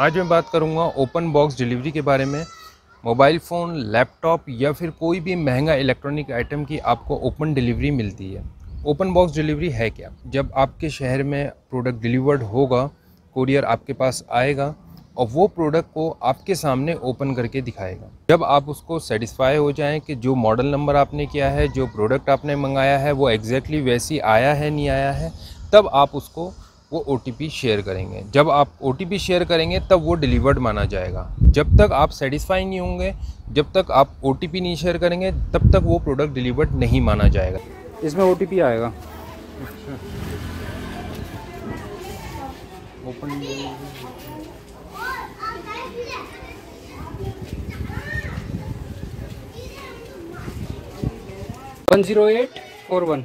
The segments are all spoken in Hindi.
आज मैं बात करूँगा ओपन बॉक्स डिलीवरी के बारे में। मोबाइल फ़ोन, लैपटॉप या फिर कोई भी महँगा इलेक्ट्रॉनिक आइटम की आपको ओपन डिलीवरी मिलती है। ओपन बॉक्स डिलीवरी है क्या? जब आपके शहर में प्रोडक्ट डिलीवर्ड होगा, कुरियर आपके पास आएगा और वो प्रोडक्ट को आपके सामने ओपन करके दिखाएगा। जब आप उसको सेटिस्फाई हो जाएँ कि जो मॉडल नंबर आपने किया है, जो प्रोडक्ट आपने मंगाया है, वो एग्जैक्टली exactly वैसी आया है, नहीं आया है, तब आप उसको वो ओटीपी शेयर करेंगे। जब आप ओटीपी शेयर करेंगे तब वो डिलीवर्ड माना जाएगा। जब तक आप सेटिस्फाई नहीं होंगे जब तक आप ओटीपी नहीं शेयर करेंगे तब तक वो प्रोडक्ट डिलीवर्ड नहीं माना जाएगा। इसमें ओटीपी आएगा। Open one zero eight four one.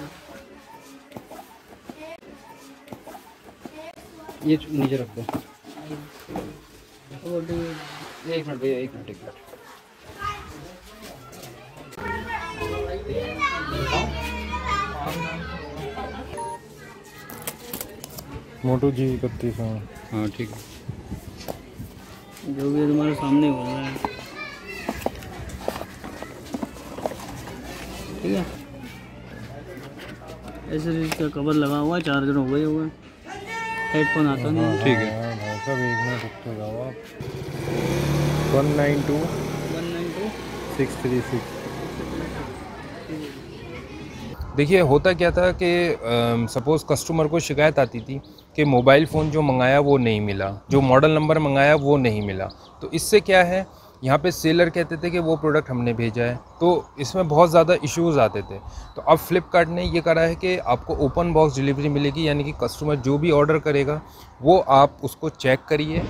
ये नीचे रख दो। एक मिनट भैया एक मिनट एक मिनट। मोटो जी इकतीस हाँ ठीक है। जो भी तुम्हारे सामने हो रहा है। ठीक है? ऐसे इसका कवर लगा हुआ है चार्जर हो गए हुआ है हेडफोन आता नहीं। ठीक है। सब साहब एक मिनट रुकते जाओ आप। One nine two. One nine two. Six three six. देखिए होता क्या था कि सपोज़ कस्टमर को शिकायत आती थी कि मोबाइल फ़ोन जो मंगाया वो नहीं मिला जो मॉडल नंबर मंगाया वो नहीं मिला। तो इससे क्या है यहाँ पे सेलर कहते थे कि वो प्रोडक्ट हमने भेजा है। तो इसमें बहुत ज़्यादा इश्यूज़ आते थे। तो अब फ्लिपकार्ट ने ये करा है कि आपको ओपन बॉक्स डिलीवरी मिलेगी, यानी कि कस्टमर जो भी ऑर्डर करेगा, वो आप उसको चेक करिए।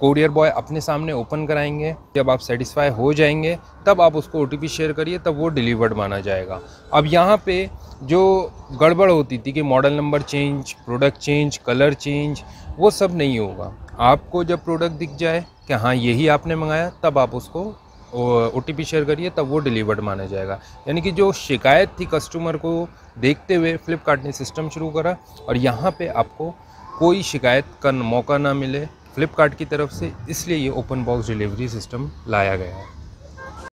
कोरियर बॉय अपने सामने ओपन कराएँगे। जब आप सेटिस्फाई हो जाएँगे, तब आप उसको ओटीपी शेयर करिए, तब वो डिलीवर्ड माना जाएगा। अब यहाँ पे जो गड़बड़ होती थी कि model number change product change colour change वो सब नहीं होगा। आपको जब प्रोडक्ट दिख जाए कि हाँ यही आपने मंगाया, तब आप उसको ओ टी शेयर करिए, तब वो डिलीवर्ड माना जाएगा। यानी कि जो शिकायत थी कस्टमर को देखते हुए फ्लिपकार्ट ने सिस्टम शुरू करा और यहाँ पे आपको कोई शिकायत का मौका ना मिले फ्लिपकार्ट की तरफ़ से, इसलिए ये ओपन बॉक्स डिलीवरी सिस्टम लाया गया है।